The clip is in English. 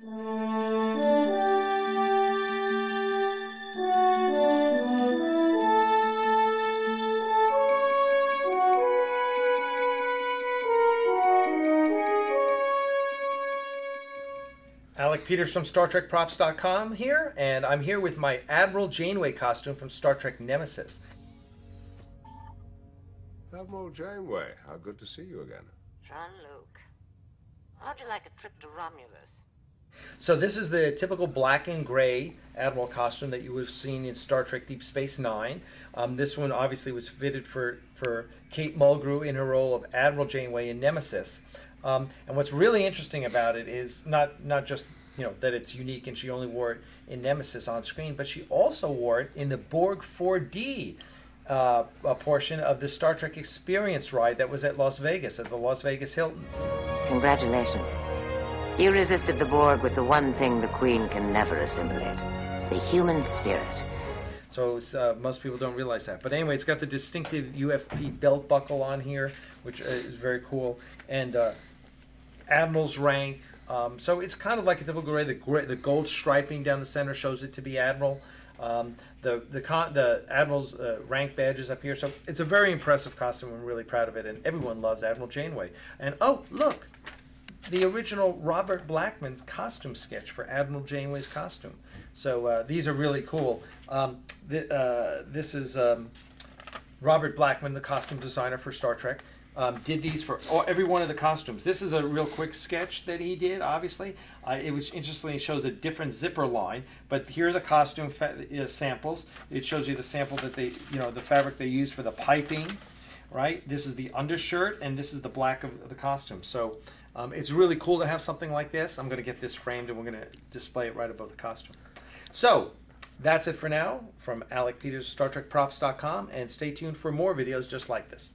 Alec Peters from StarTrekProps.com here, and I'm here with my Admiral Janeway costume from Star Trek Nemesis. Admiral Janeway, how good to see you again. Jean-Luc, how'd you like a trip to Romulus? So this is the typical black and gray Admiral costume that you would have seen in Star Trek Deep Space Nine. Um, this one obviously was fitted for, for Kate Mulgrew in her role of Admiral Janeway in Nemesis. Um, and what's really interesting about it is not not just you know that it's unique and she only wore it in Nemesis on screen, but she also wore it in the Borg 4D uh, portion of the Star Trek Experience ride that was at Las Vegas at the Las Vegas Hilton. Congratulations. You resisted the Borg with the one thing the Queen can never assimilate the human spirit. So uh, most people don't realize that. But anyway, it's got the distinctive UFP belt buckle on here, which uh, is very cool. And uh, admiral's rank. Um, so it's kind of like a typical gray. The, gray, the gold striping down the center shows it to be admiral. Um, the the con, the admiral's uh, rank badges up here. So it's a very impressive costume. I'm really proud of it, and everyone loves Admiral Janeway. And oh, look, the original Robert Blackman's costume sketch for Admiral Janeway's costume. So uh, these are really cool. Um, th uh, this is um, Robert Blackman, the costume designer for Star Trek um, did these for all, every one of the costumes. This is a real quick sketch that he did, obviously. Uh, it was interestingly shows a different zipper line, but here are the costume uh, samples. It shows you the sample that they, you know, the fabric they use for the piping, right? This is the undershirt, and this is the black of the costume. So um, it's really cool to have something like this. I'm going to get this framed, and we're going to display it right above the costume. So that's it for now from Alec Peters, StarTrekProps.com, and stay tuned for more videos just like this.